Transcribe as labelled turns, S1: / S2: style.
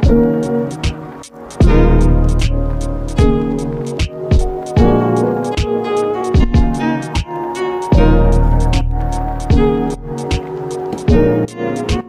S1: Música Thank you.